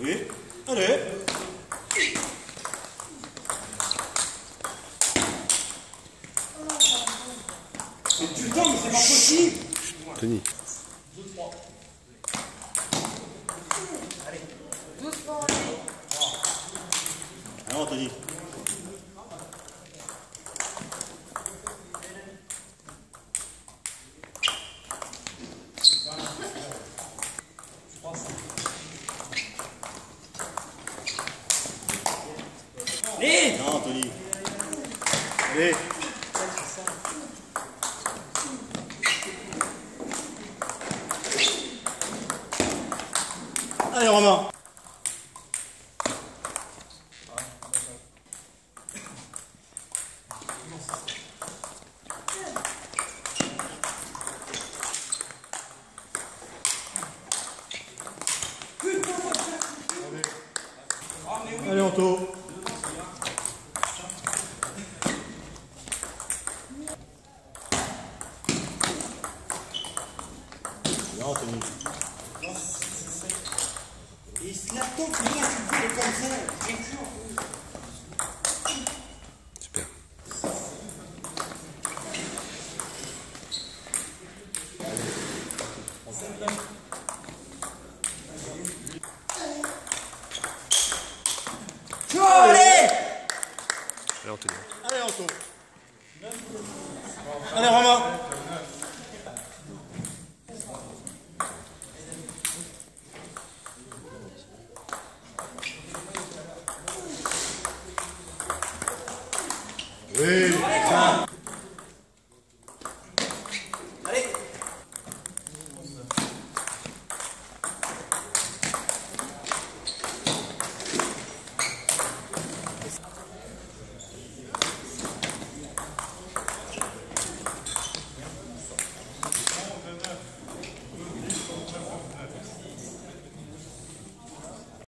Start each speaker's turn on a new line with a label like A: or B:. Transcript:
A: Oui. Allez. Mais putain, mais c'est pas possible
B: Tony.
C: Doucement, allez.
A: Alors, Anthony.
C: Allez
A: Non, Anthony. Allez. Allez, Romain. Allez, Anto. Non, c'est la comme ça, bien sûr. Super. Allez, Allez,
B: Allez, Anto.
A: Allez, Romain. 诶好